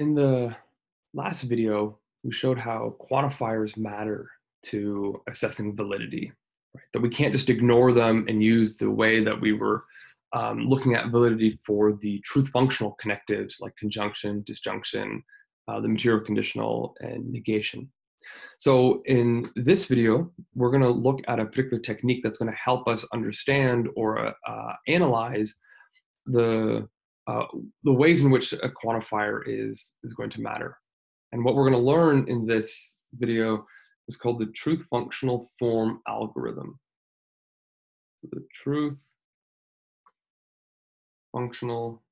in the last video, we showed how quantifiers matter to assessing validity, right? That we can't just ignore them and use the way that we were um, looking at validity for the truth functional connectives like conjunction, disjunction, uh, the material conditional, and negation. So in this video, we're going to look at a particular technique that's going to help us understand or uh, analyze the uh, the ways in which a quantifier is is going to matter. And what we're going to learn in this video is called the truth functional form algorithm. So the truth functional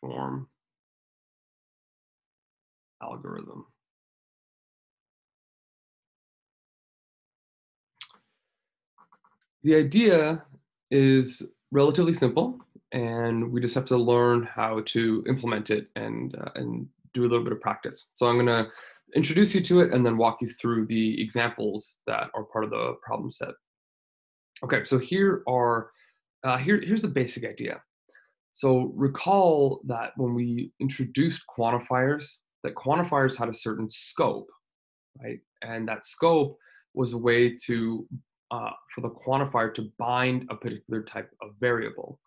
form algorithm. The idea is relatively simple, and we just have to learn how to implement it and, uh, and do a little bit of practice. So I'm going to introduce you to it and then walk you through the examples that are part of the problem set. Okay, so here are uh, here, here's the basic idea. So recall that when we introduced quantifiers, that quantifiers had a certain scope, right? And that scope was a way to uh, for the quantifier to bind a particular type of variable.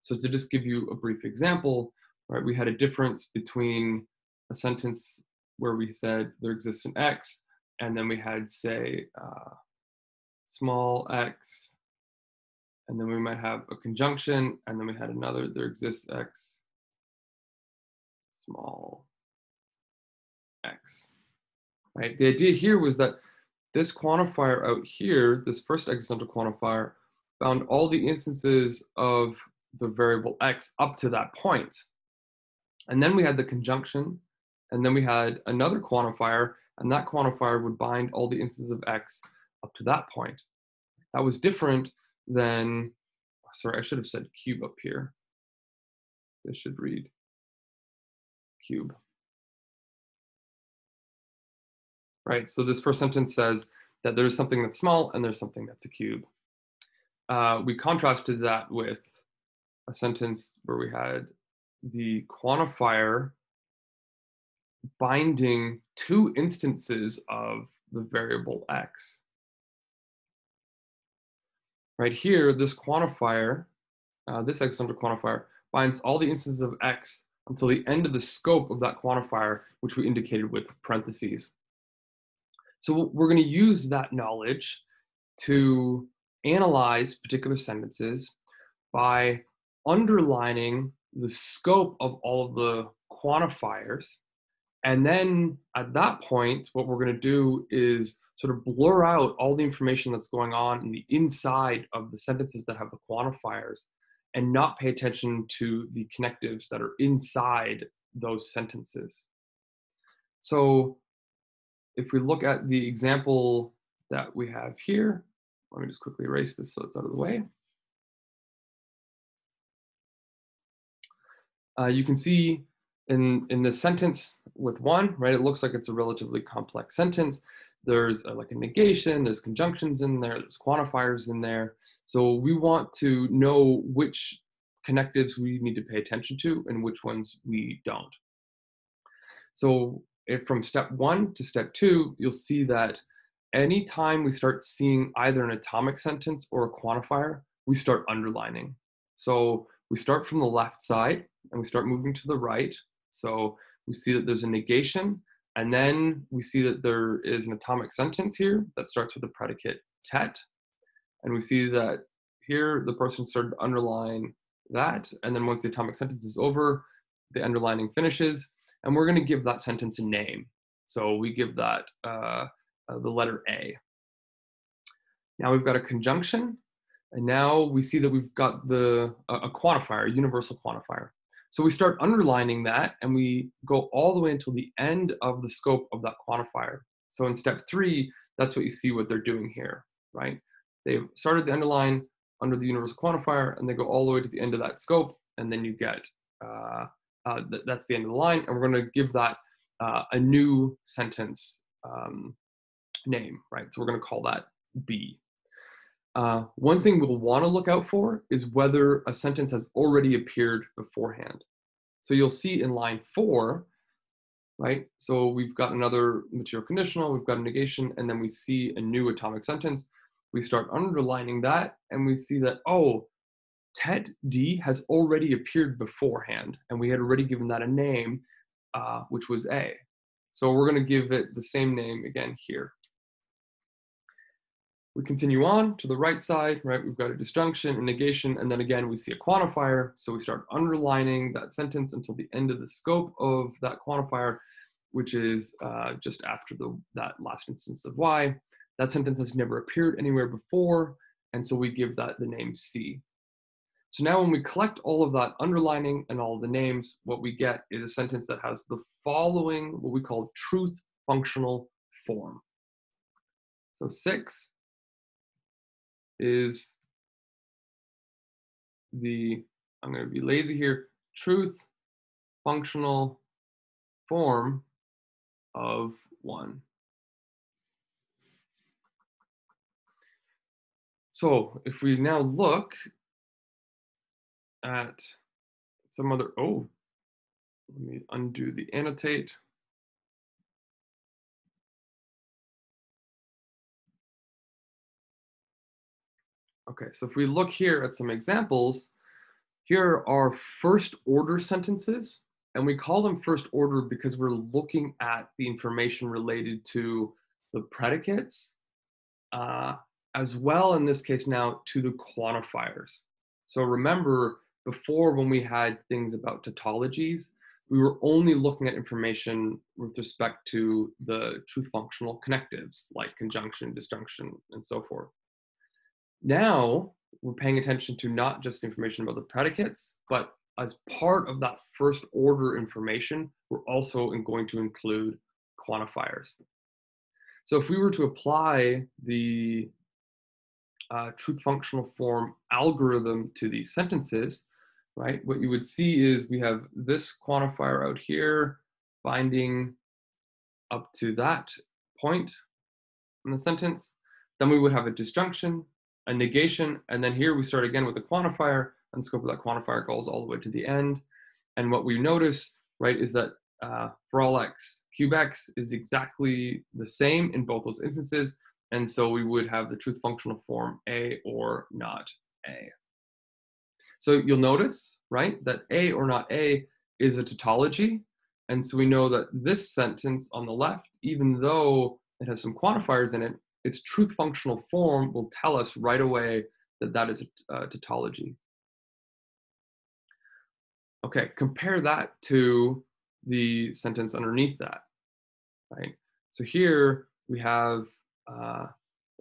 So to just give you a brief example, right, we had a difference between a sentence where we said there exists an x, and then we had say uh, small x, and then we might have a conjunction, and then we had another there exists x, small x. Right. The idea here was that this quantifier out here, this first existential quantifier, found all the instances of the variable x up to that point. And then we had the conjunction, and then we had another quantifier, and that quantifier would bind all the instances of x up to that point. That was different than, sorry, I should have said cube up here. This should read cube. Right? So this first sentence says that there's something that's small and there's something that's a cube. Uh, we contrasted that with a sentence where we had the quantifier binding two instances of the variable x. Right here, this quantifier, uh, this existential quantifier, binds all the instances of x until the end of the scope of that quantifier, which we indicated with parentheses. So we're going to use that knowledge to analyze particular sentences by underlining the scope of all of the quantifiers. And then at that point, what we're going to do is sort of blur out all the information that's going on in the inside of the sentences that have the quantifiers and not pay attention to the connectives that are inside those sentences. So if we look at the example that we have here, let me just quickly erase this so it's out of the way. Uh, you can see in, in the sentence with one, right, it looks like it's a relatively complex sentence. There's a, like a negation, there's conjunctions in there, there's quantifiers in there. So we want to know which connectives we need to pay attention to and which ones we don't. So if from step one to step two, you'll see that anytime we start seeing either an atomic sentence or a quantifier, we start underlining. So we start from the left side and we start moving to the right. So we see that there's a negation, and then we see that there is an atomic sentence here that starts with the predicate tet. And we see that here the person started to underline that, and then once the atomic sentence is over, the underlining finishes, and we're going to give that sentence a name. So we give that uh, uh, the letter A. Now we've got a conjunction, and now we see that we've got the a quantifier, a universal quantifier. So we start underlining that, and we go all the way until the end of the scope of that quantifier. So in step three, that's what you see what they're doing here, right? They've started the underline under the universal quantifier, and they go all the way to the end of that scope, and then you get uh, uh, th- that's the end of the line, and we're going to give that uh, a new sentence um, name, right? So we're going to call that B. Uh, one thing we'll want to look out for is whether a sentence has already appeared beforehand. So you'll see in line four, right? So we've got another material conditional, we've got a negation, and then we see a new atomic sentence. We start underlining that, and we see that, oh, tet D has already appeared beforehand, and we had already given that a name, uh, which was A. So we're going to give it the same name again here. We continue on to the right side, right? We've got a disjunction, a negation, and then again we see a quantifier. So we start underlining that sentence until the end of the scope of that quantifier, which is uh, just after the, that last instance of y. That sentence has never appeared anywhere before, and so we give that the name C. So now when we collect all of that underlining and all the names, what we get is a sentence that has the following, what we call truth functional form. So six is the, I'm going to be lazy here, truth functional form of 1. So if we now look at some other, oh, let me undo the annotate. Okay, so if we look here at some examples, here are first order sentences, and we call them first order because we're looking at the information related to the predicates, uh, as well in this case now to the quantifiers. So remember, before when we had things about tautologies, we were only looking at information with respect to the truth functional connectives like conjunction, disjunction, and so forth. Now we're paying attention to not just information about the predicates, but as part of that first order information, we're also going to include quantifiers. So if we were to apply the uh, truth functional form algorithm to these sentences, right, what you would see is we have this quantifier out here binding up to that point in the sentence. Then we would have a disjunction a negation, and then here we start again with a quantifier, and the scope of that quantifier goes all the way to the end. And what we notice, right, is that uh, for all x, cube x is exactly the same in both those instances, and so we would have the truth functional form a or not a. So you'll notice, right, that a or not a is a tautology, and so we know that this sentence on the left, even though it has some quantifiers in it, its truth functional form will tell us right away that that is a, a tautology. Okay, compare that to the sentence underneath that, right? So here we have, uh,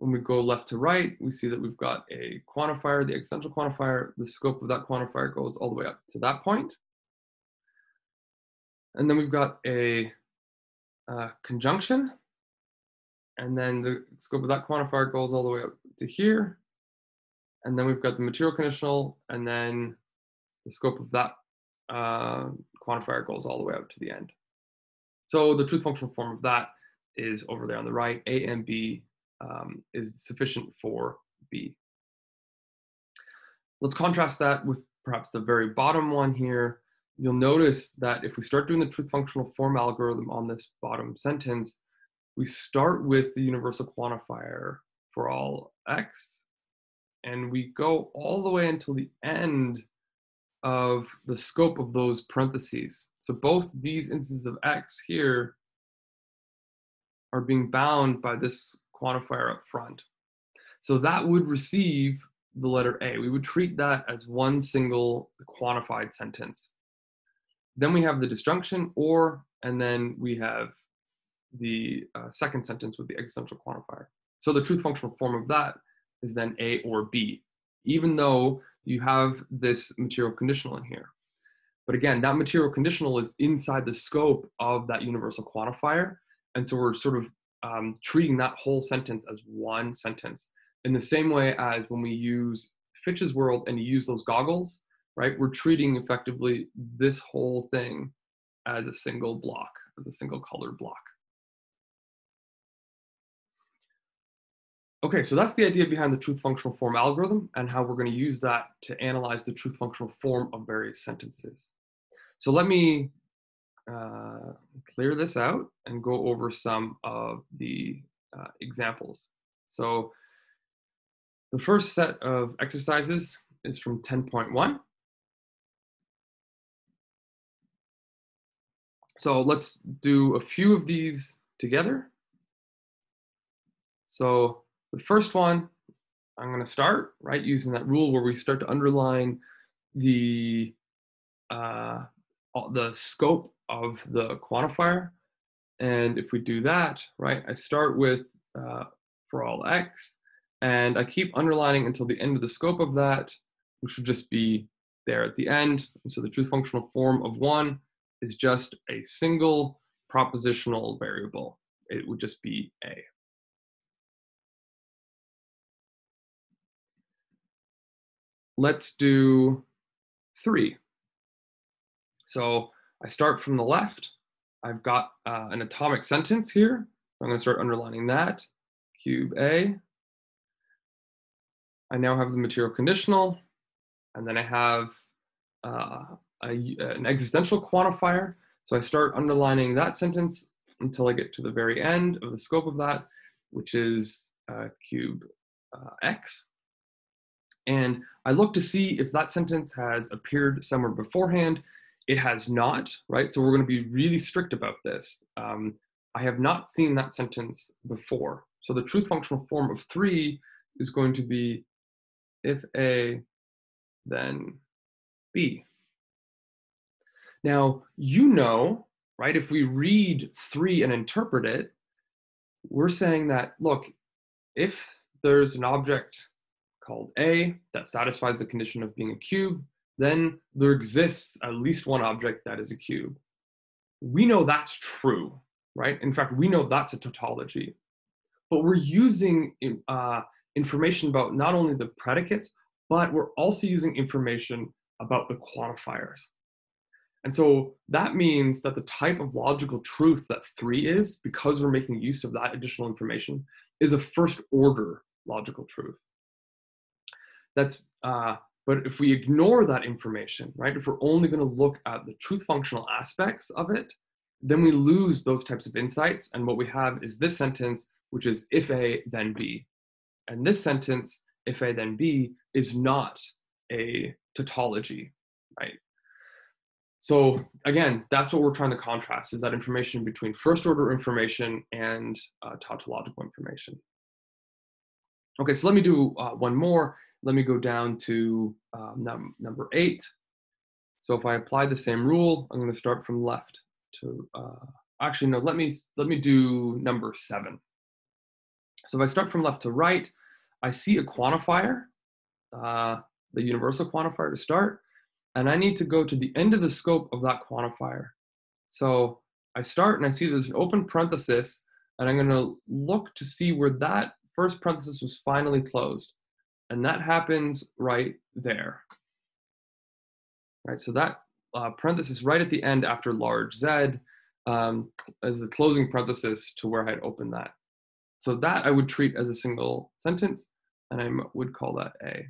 when we go left to right, we see that we've got a quantifier, the existential quantifier, the scope of that quantifier goes all the way up to that point. And then we've got a uh, conjunction, and then the scope of that quantifier goes all the way up to here. And then we've got the material conditional, and then the scope of that uh, quantifier goes all the way up to the end. So the truth functional form of that is over there on the right. A and B um, is sufficient for B. Let's contrast that with perhaps the very bottom one here. You'll notice that if we start doing the truth functional form algorithm on this bottom sentence, we start with the universal quantifier for all x, and we go all the way until the end of the scope of those parentheses. So both these instances of x here are being bound by this quantifier up front. So that would receive the letter A. We would treat that as one single quantified sentence. Then we have the disjunction or, and then we have the uh, second sentence with the existential quantifier. So the truth functional form of that is then A or B, even though you have this material conditional in here. But again, that material conditional is inside the scope of that universal quantifier. And so we're sort of um, treating that whole sentence as one sentence in the same way as when we use Fitch's world and you use those goggles, right? We're treating effectively this whole thing as a single block, as a single colored block. Okay, so that's the idea behind the truth functional form algorithm and how we're going to use that to analyze the truth functional form of various sentences. So let me uh, clear this out and go over some of the uh, examples. So the first set of exercises is from 10.1. So let's do a few of these together. So the first one, I'm going to start, right, using that rule where we start to underline the, uh, the scope of the quantifier. And if we do that, right, I start with uh, for all x, and I keep underlining until the end of the scope of that, which would just be there at the end. And so the truth functional form of one is just a single propositional variable. It would just be a. Let's do three. So I start from the left. I've got uh, an atomic sentence here. I'm going to start underlining that. Cube A. I now have the material conditional. And then I have uh, a, an existential quantifier. So I start underlining that sentence until I get to the very end of the scope of that, which is uh, cube uh, X. And I look to see if that sentence has appeared somewhere beforehand it has not, right? So we're going to be really strict about this. Um, I have not seen that sentence before. So the truth functional form of three is going to be if A, then B. Now, you know, right, if we read three and interpret it, we're saying that, look, if there's an object called A that satisfies the condition of being a cube, then there exists at least one object that is a cube. We know that's true, right? In fact, we know that's a tautology. But we're using uh, information about not only the predicates, but we're also using information about the quantifiers. And so that means that the type of logical truth that three is, because we're making use of that additional information, is a first order logical truth. That's uh, but if we ignore that information, right, if we're only going to look at the truth functional aspects of it, then we lose those types of insights. And what we have is this sentence, which is if A, then B. And this sentence, if A, then B, is not a tautology, right? So again, that's what we're trying to contrast is that information between first order information and uh, tautological information. Okay, so let me do uh, one more let me go down to um, num number eight. So if I apply the same rule, I'm going to start from left to, uh, actually, no, let me, let me do number seven. So if I start from left to right, I see a quantifier, uh, the universal quantifier to start, and I need to go to the end of the scope of that quantifier. So I start and I see there's an open parenthesis, and I'm going to look to see where that first parenthesis was finally closed. And that happens right there. Right, so that uh, parenthesis right at the end after large Z um, as the closing parenthesis to where I'd open that. So that I would treat as a single sentence, and I would call that A.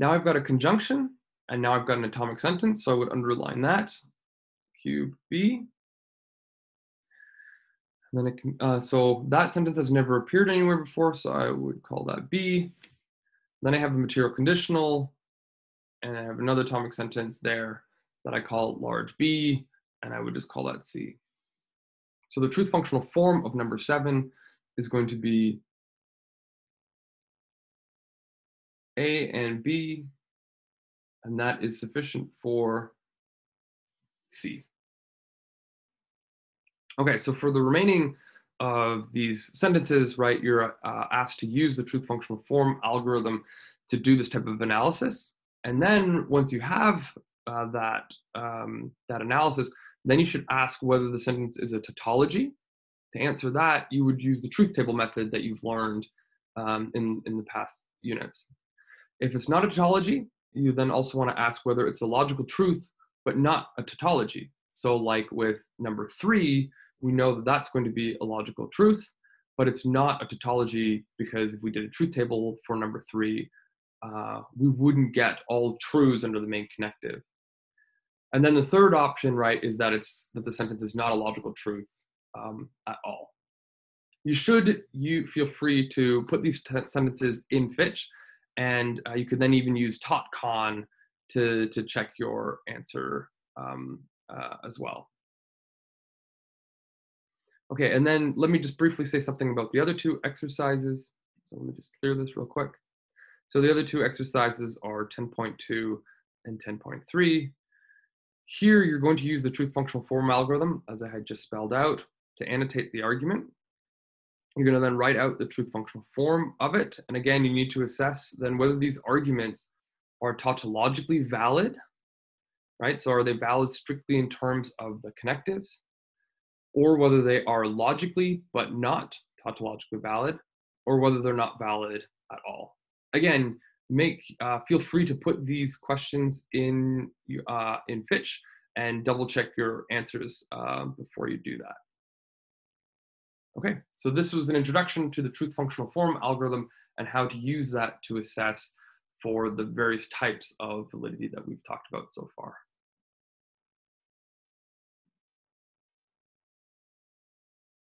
Now I've got a conjunction, and now I've got an atomic sentence, so I would underline that, cube B. And then it can, uh, so that sentence has never appeared anywhere before, so I would call that B. Then I have a material conditional, and I have another atomic sentence there that I call large B, and I would just call that C. So the truth functional form of number seven is going to be A and B, and that is sufficient for C. Okay, so for the remaining of these sentences, right, you're uh, asked to use the truth functional form algorithm to do this type of analysis. And then once you have uh, that, um, that analysis, then you should ask whether the sentence is a tautology. To answer that, you would use the truth table method that you've learned um, in, in the past units. If it's not a tautology, you then also want to ask whether it's a logical truth, but not a tautology. So like with number three, we know that that's going to be a logical truth. but it's not a tautology because if we did a truth table for number three, uh, we wouldn't get all truths under the main connective. And then the third option, right, is that it's that the sentence is not a logical truth um, at all. You should you feel free to put these sentences in Fitch, and uh, you could then even use Taut Con to to check your answer um, uh, as well. Okay, and then let me just briefly say something about the other two exercises. So let me just clear this real quick. So the other two exercises are 10.2 and 10.3. Here, you're going to use the truth functional form algorithm, as I had just spelled out, to annotate the argument. You're going to then write out the truth functional form of it. And again, you need to assess then whether these arguments are tautologically valid, right? So are they valid strictly in terms of the connectives? Or whether they are logically but not tautologically valid, or whether they're not valid at all. Again, make uh, feel free to put these questions in uh, in Fitch and double check your answers uh, before you do that. Okay, so this was an introduction to the truth functional form algorithm and how to use that to assess for the various types of validity that we've talked about so far.